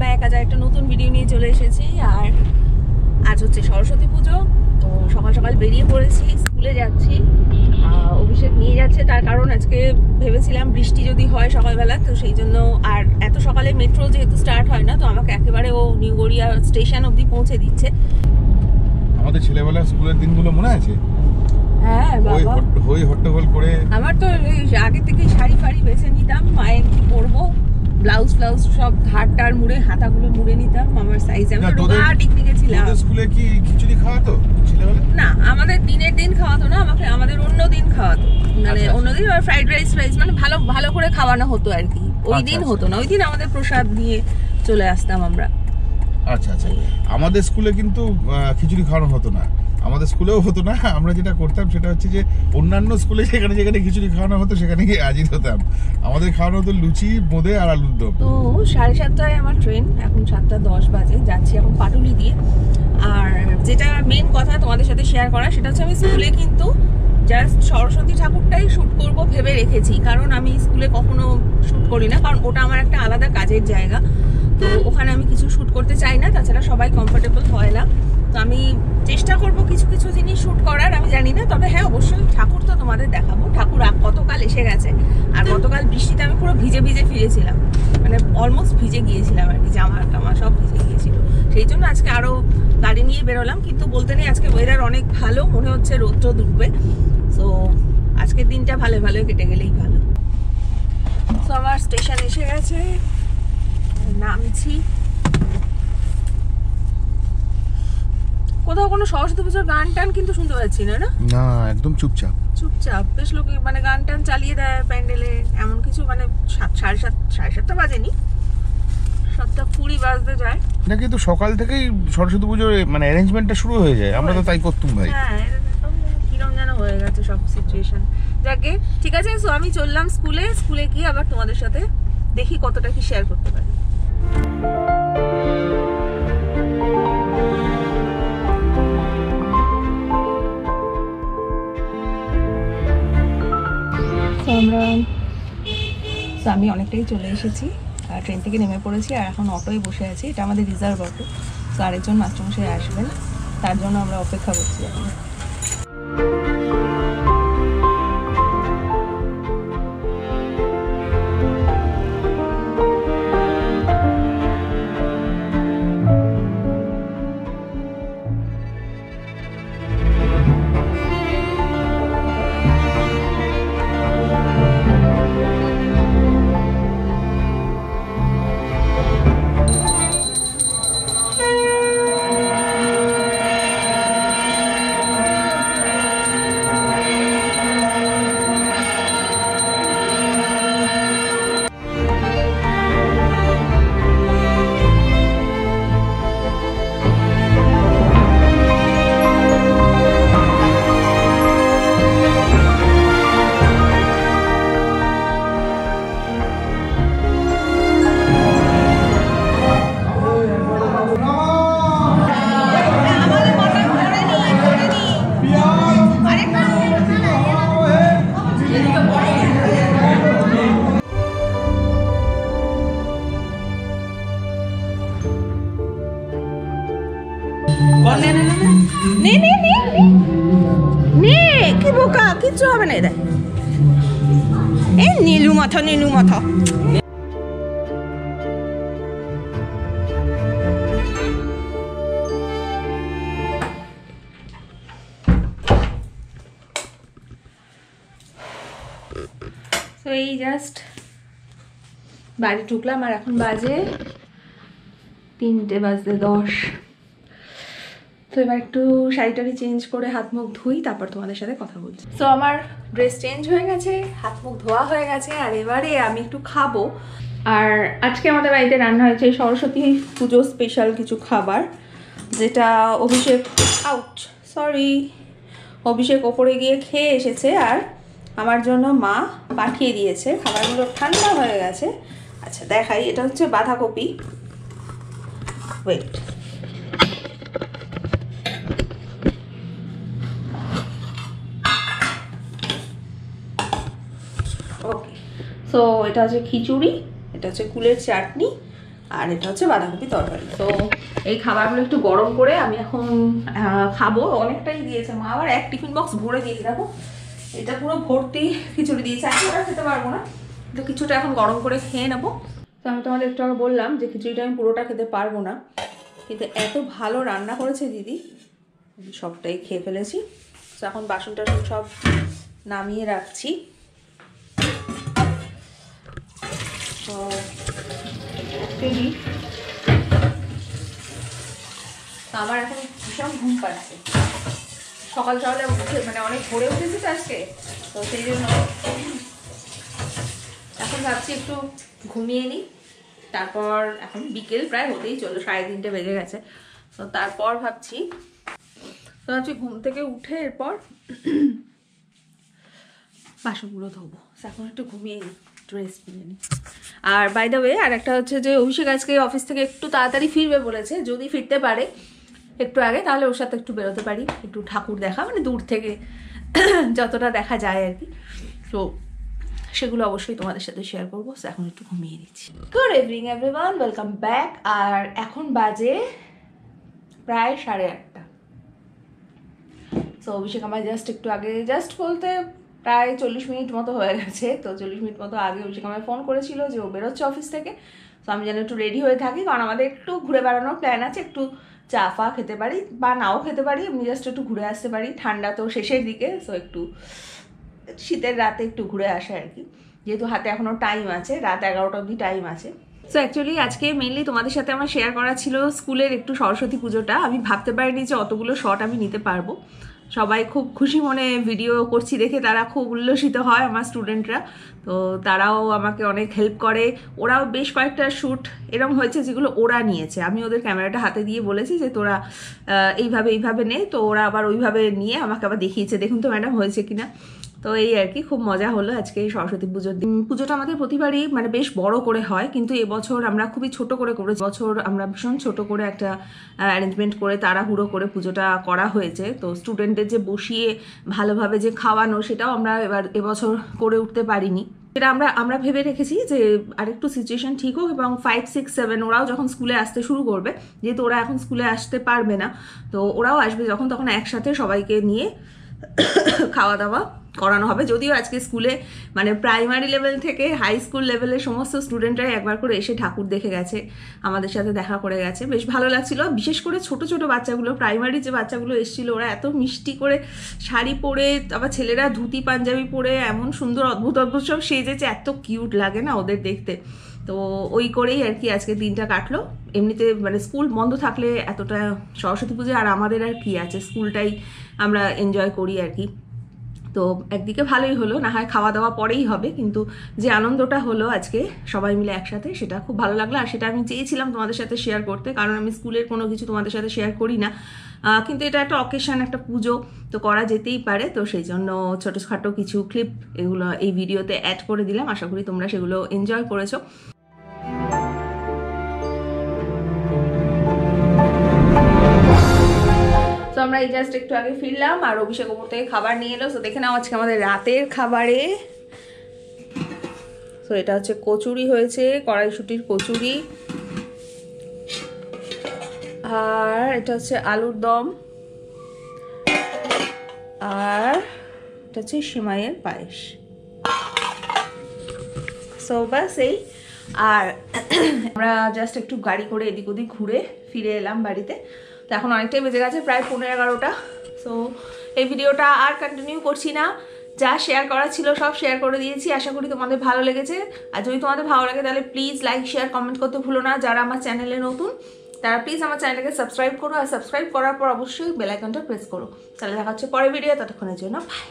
Back আজ আর একটা নতুন ভিডিও নিয়ে চলে এসেছি আর আজ হচ্ছে সরস্বতী পুজো তো সকাল সকাল বেরিয়ে পড়েছি স্কুলে যাচ্ছি। অভিষেক নিয়ে যাচ্ছে তার কারণ আজকে ভেবেছিলাম বৃষ্টি যদি হয় সকালবেলা তো সেই জন্য আর এত সকালে মেট্রো যেহেতু স্টার্ট হয় না তো আমাকে একেবারে ও নিউ গড়িয়া স্টেশন অবধি পৌঁছে দিচ্ছে। আমাদের ছেলেবেলার স্কুলের দিনগুলো মনে আছে? হ্যাঁ বাবা। হই হট্টগোল করে আমার তো আগে থেকেই শাড়ি ফাড়ি বেছে নিতাম। ব্লাউজ ফ্লাউজ সব ধার টার মুড়ে হাতাগুলো মুড়ে নিতাম আমার সাইজ আমি রোগা টিকটিকে ছিলাম তোদের স্কুলে কি খিচুড়ি খাওয়াতো না আমাদের দিনের দিন খাওয়াতো না আমাকে আমাদের অন্য দিন খাওয়াতো। মানে আচ্ছা, অন্য দিন ফ্রাইড রাইস ফ্রাইস মানে ভালো ভালো করে খাওয়ানো হতো আর কি। ওই আচ্ছা, দিন আচ্ছা। হতো না ওই দিন আমাদের প্রসাদ দিয়ে চলে আসতাম আমরা। আচ্ছা আচ্ছা। আমাদের স্কুলে কিন্তু খিচুড়ি খাওয়ানো হতো না। আমাদের স্কুলেও হতো না, আমরা যেটা করতাম সেটা হচ্ছে যে অন্যান্য স্কুলে যেখানে যেখানে খিচুড়ি খাওয়ানো হতো, সেখানে গিয়ে হাজির হতাম। আমাদের খাওয়ানো হতো লুচি, বোঁদে আর আলুর দম। তো সাড়ে সাতটায় আমার ট্রেন এখন সাতটা দশ বাজে, যাচ্ছি এখন পাটুলি দিয়ে। আর যেটা মেন কথা তোমাদের সাথে শেয়ার করা সেটা হচ্ছে আমি স্কুলে কিন্তু জাস্ট সরস্বতী ঠাকুরটাই শ্যুট করব ভেবে রেখেছি। কারণ আমি স্কুলে কখনো শ্যুট করি না, কারণ ওটা আমার একটা আলাদা কাজের জায়গা। তো ওখানে আমি কিছু শ্যুট করতে চাই না, তাছাড়া সবাই কমফোর্টেবল হয় না। তো আমি করব কিছু কিছু জিনিস শ্যুট করার, আমি জানি না, তবে হ্যাঁ অবশ্যই ঠাকুর তো তোমাদের দেখাবো। ঠাকুর গতকাল এসে গেছে। আর গতকাল বৃষ্টিতে আমি পুরো ভিজে ভিজে ফিরেছিলাম। মানে অলমোস্ট ভিজে গিয়েছিলাম আর কি, জামা টামা সব ভিজে গিয়েছিল। সেই জন্য আজকে আরও গাড়ি নিয়ে বেরোলাম, কিন্তু বলতে নেই আজকে ওয়েদার অনেক ভালো, মনে হচ্ছে রৌদ্র ডুববে সো আজকের দিনটা ভালো ভালো কেটে গেলেই ভালো। তো আমার স্টেশন এসে গেছে। নামছি। কোথাও কোনো সরস্বতী পুজোর গান টান কিন্তু শুনতে পাচ্ছি না না? না একদম চুপচাপ। চুপচাপ। বেশ লোকে মানে গান টান চালিয়ে দেয় প্যান্ডেলে এমন কিছু মানে সাত সাড়ে সাত সাড়ে সাতটা বাজেনি। সাতটা কুড়ি বাজতে যায়। না কিন্তু সকাল থেকেই সরস্বতী পুজোর মানে অ্যারেঞ্জমেন্টটা শুরু হয়ে যায়। আমরা তো তাই করতুম ভাই। হ্যাঁ কিরম যেন হয়ে গেছে সব সিচুয়েশন যাকে ঠিক আছে সো আমি চললাম স্কুলে। স্কুলে গিয়ে আবার তোমাদের সাথে দেখি কতটা কি শেয়ার করতে পারি। আমরা আমি অনেকটাই চলে এসেছি। আর ট্রেন থেকে নেমে পড়েছি আর এখন অটোয় বসে আছি। এটা আমাদের রিজার্ভ অটো তো আরেকজন মাস্টারমশাই আসবেন। তার জন্য আমরা অপেক্ষা করছি এখন। নীলু মাথা নীলু মাথা। তো এই জাস্ট বাড়ি ঢুকলাম আর এখন বাজে তিনটে বাজে দশ। তো এবার একটু শাড়ি টাড়ি চেঞ্জ করে হাত মুখ ধুই তারপর তোমাদের সাথে কথা বলছি। তো আমার ড্রেস চেঞ্জ হয়ে গেছে হাত মুখ ধোয়া হয়ে গেছে আর এবারে আমি একটু খাব। আর আজকে আমাদের বাড়িতে রান্না হয়েছে সরস্বতী পুজো স্পেশাল কিছু খাবার যেটা অভিষেক আউট সরি অভিষেক ওপরে গিয়ে খেয়ে এসেছে আর আমার জন্য মা পাঠিয়ে দিয়েছে। খাবারগুলো ঠান্ডা হয়ে গেছে। আচ্ছা দেখাই এটা হচ্ছে বাঁধাকপি। ওয়েট সো এটা হচ্ছে খিচুড়ি, এটা হচ্ছে কুলের চাটনি, আর এটা হচ্ছে বাঁধাকপি তরকারি। তো এই খাবারগুলো একটু গরম করে আমি এখন খাব। অনেকটাই দিয়েছে মা, আবার এক টিফিন বক্স ভরে দিয়েছে। দেখো, এটা পুরো ভর্তি খিচুড়ি দিয়েছে। ওরা খেতে পারব না। তো কিছুটা এখন গরম করে খেয়ে নেব। তো আমি তোমাদের একটু আগে বললাম যে খিচুড়িটা আমি পুরোটা খেতে পারব না। কিন্তু এত ভালো রান্না করেছে দিদি। সবটাই খেয়ে ফেলেছি। তো এখন বাসন টাসন সব নামিয়ে রাখছি। তো actually তো আমার এখন ভীষণ ঘুম পাচ্ছে। সকাল সকালে উঠে মানে অনেক ভোরে উঠেছি তো আজকে, তো সেই জন্য এখন ভাবছি একটু ঘুমিয়ে নিই। তারপর এখন বিকেল প্রায় হতেই চলো সাড়ে তিনটে বেজে গেছে। তো তারপর ভাবছি, তো ভাবছি ঘুম থেকে উঠে এরপর বাসনগুলো ধোবো। এখন একটু ঘুমিয়ে নিই। রেস্ট নিয়ে আর বাই দ্য ওয়ে আর একটা হচ্ছে যে অভিষেক আজকে অফিস থেকে একটু তাড়াতাড়ি ফিরবে বলেছে, যদি ফিরতে পারে একটু আগে, তাহলে ওর সাথে একটু বেরোতে পারি, একটু ঠাকুর দেখা মানে দূর থেকে যতটা দেখা যায় আর কি। তো সেগুলো অবশ্যই তোমাদের সাথে শেয়ার করব। এখন একটু ঘুমিয়ে নিচ্ছি। Good evening everyone welcome back আর এখন বাজে প্রায় সাড়ে আটটা। সো অভিষেক আমার জাস্ট একটু আগে জাস্ট বলতে প্রায় চল্লিশ মিনিট মতো হয়ে গেছে। তো চল্লিশ মিনিট মতো আগে অভিষেক আমায় ফোন করেছিল যে ও বেরোচ্ছে অফিস থেকে। তো আমি যেন একটু রেডি হয়ে থাকি, কারণ আমাদের একটু ঘুরে বেড়ানোর প্ল্যান আছে, একটু চা ফা খেতে পারি বা নাও খেতে পারি, এমনি জাস্ট একটু ঘুরে আসতে পারি। ঠান্ডা তো শেষের দিকে সো একটু শীতের রাতে একটু ঘুরে আসে আর কি। যেহেতু হাতে এখনও টাইম আছে, রাত এগারোটা অবধি টাইম আছে। সো অ্যাকচুয়ালি আজকে মেনলি তোমাদের সাথে আমার শেয়ার করা ছিল স্কুলের একটু সরস্বতী পুজোটা। আমি ভাবতে পারিনি যে অতগুলো শট আমি নিতে পারব। সবাই খুব খুশি মনে ভিডিও করছি দেখে তারা খুব উল্লসিত হয় আমার স্টুডেন্টরা তো তারাও আমাকে অনেক হেল্প করে। ওরাও বেশ কয়েকটা শ্যুট এরম হয়েছে যেগুলো ওরা নিয়েছে। আমি ওদের ক্যামেরাটা হাতে দিয়ে বলেছি যে, তোরা এইভাবে এইভাবে নে। তো ওরা আবার ওইভাবে নিয়ে আমাকে আবার দেখিয়েছে। দেখুন তো ম্যাডাম হয়েছে কিনা। তো এই আর কি, খুব মজা হলো আজকে এই সরস্বতী পুজোর দিন। পুজোটা আমাদের প্রতিবারই মানে বেশ বড় করে হয়, কিন্তু এবছর আমরা খুবই ছোট করে করেছি। বছর আমরা ভীষণ ছোট করে একটা অ্যারেঞ্জমেন্ট করে তাড়াহুড়ো করে পুজোটা করা হয়েছে। তো স্টুডেন্টদের যে বসিয়ে ভালোভাবে যে খাওয়ানো, সেটাও আমরা এবার এবছর করে উঠতে পারিনি। সেটা আমরা আমরা ভেবে রেখেছি যে আরেকটু সিচুয়েশন ঠিক হোক এবং ফাইভ সিক্স সেভেন ওরাও যখন স্কুলে আসতে শুরু করবে, যেহেতু ওরা এখন স্কুলে আসতে পারবে না, তো ওরাও আসবে যখন, তখন একসাথে সবাইকে নিয়ে খাওয়া দাওয়া করানো হবে। যদিও আজকে স্কুলে মানে প্রাইমারি লেভেল থেকে হাই স্কুল লেভেলের সমস্ত স্টুডেন্টরাই একবার করে এসে ঠাকুর দেখে গেছে, আমাদের সাথে দেখা করে গেছে। বেশ ভালো লাগছিল। বিশেষ করে ছোট ছোট বাচ্চাগুলো প্রাইমারি যে বাচ্চাগুলো এসেছিল, ওরা এত মিষ্টি করে শাড়ি পরে, আবার ছেলেরা ধুতি, পাঞ্জাবি পরে, এমন সুন্দর, অদ্ভুত অদ্ভুত সব সেজেছে, এত কিউট লাগে না ওদের দেখতে। তো ওই করেই আর কি আজকে দিনটা কাটলো। এমনিতে মানে স্কুল বন্ধ থাকলে এতটা সরস্বতী পুজো আর আমাদের আর কি আছে। স্কুলটাই আমরা এনজয় করি আর কি। তো একদিকে ভালোই হলো, না হয় খাওয়া দাওয়া পরেই হবে, কিন্তু যে আনন্দটা হলো আজকে সবাই মিলে একসাথে, সেটা খুব ভালো লাগল। আর সেটা আমি চেয়েছিলাম তোমাদের সাথে শেয়ার করতে, কারণ আমি স্কুলের কোনো কিছু তোমাদের সাথে শেয়ার করি না। কিন্তু এটা একটা অকেশন একটা পুজো, তো করা যেতেই পারে। তো সেই জন্য ছোটোখাটো কিছু ক্লিপ এগুলো এই ভিডিওতে অ্যাড করে দিলাম। আশা করি তোমরা সেগুলো এনজয় করেছ। আমরা এই জাস্ট একটু আগে ফিরলাম আর অভিষেক ওপর থেকে খাবার নিয়ে এলো। তো দেখে নাও আজকে আমাদের রাতের খাবারে। তো এটা হচ্ছে কচুরি হয়েছে, কড়াইশুটির কচুরি। আর এটা হচ্ছে আলুর দম। আর এটা হচ্ছে সিমাইয়ের পায়েস। সো বাস এই। আর আমরা জাস্ট একটু গাড়ি করে এদিক ওদিক ঘুরে ফিরে এলাম বাড়িতে। তো এখন অনেকটাই বেজে গেছে, প্রায় পনেরো এগারোটা। সো এই ভিডিওটা আর কন্টিনিউ করছি না। যা শেয়ার করা ছিল সব শেয়ার করে দিয়েছি। আশা করি তোমাদের ভালো লেগেছে। আর যদি তোমাদের ভালো লাগে, তাহলে প্লিজ লাইক শেয়ার কমেন্ট করতে ভুলো না। যারা আমার চ্যানেলে নতুন, তারা প্লিজ আমার চ্যানেলকে সাবস্ক্রাইব করো। আর সাবস্ক্রাইব করার পর অবশ্যই বেল আইকনটা প্রেস করো। তাহলে দেখা হচ্ছে পরের ভিডিও ততক্ষণের জন্য বাই